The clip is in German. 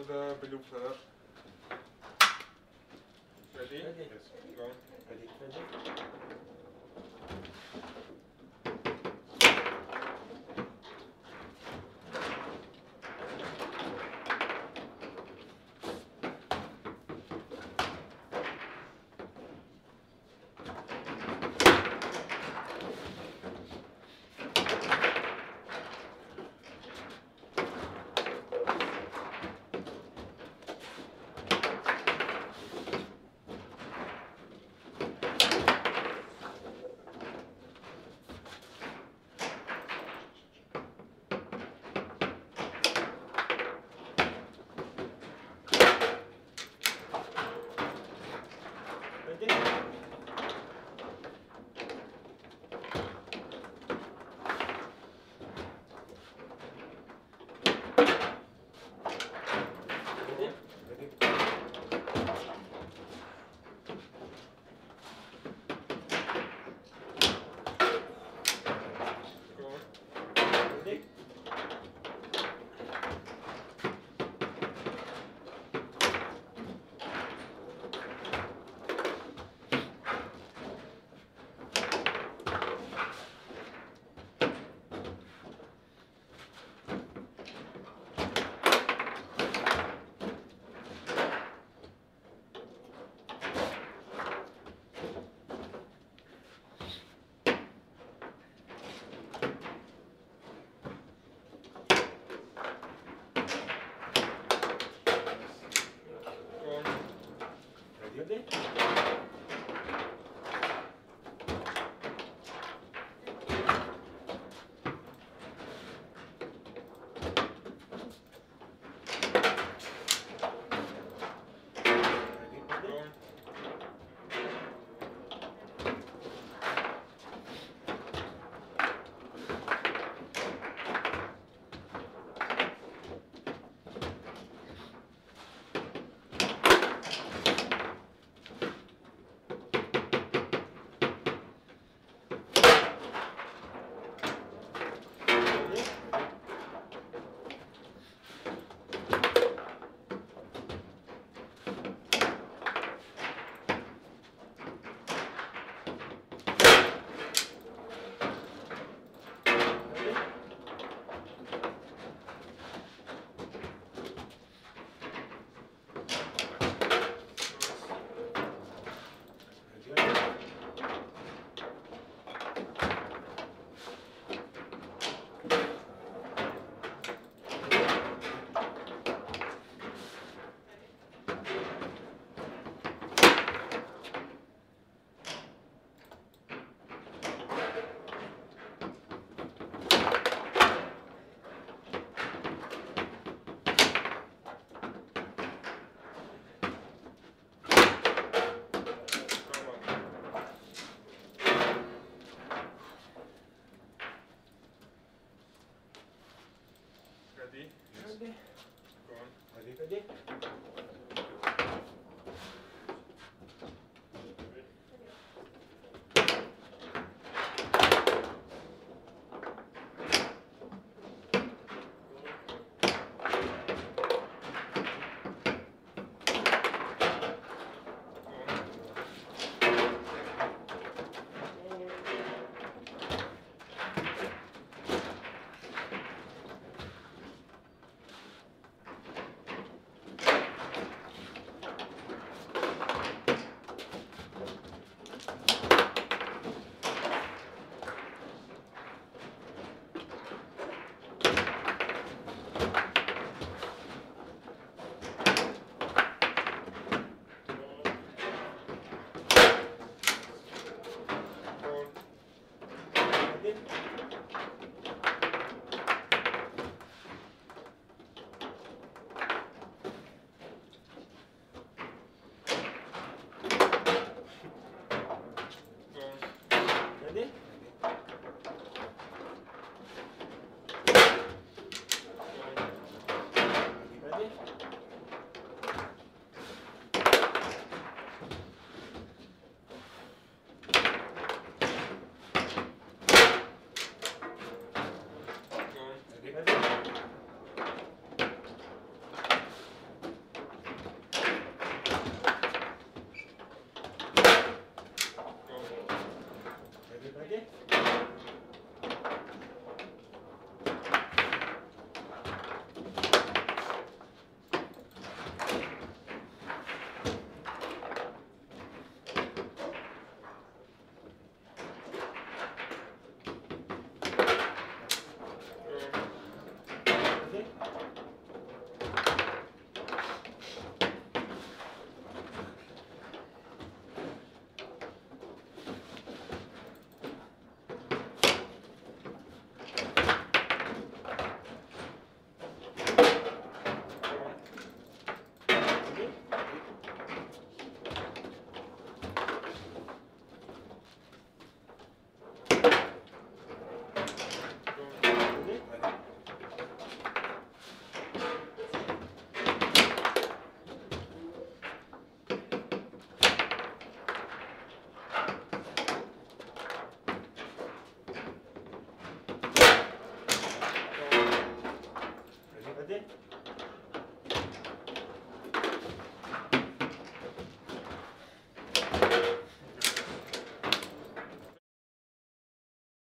oder below flour. Ready? Ready. Yes. Go. Ready. Ready. good.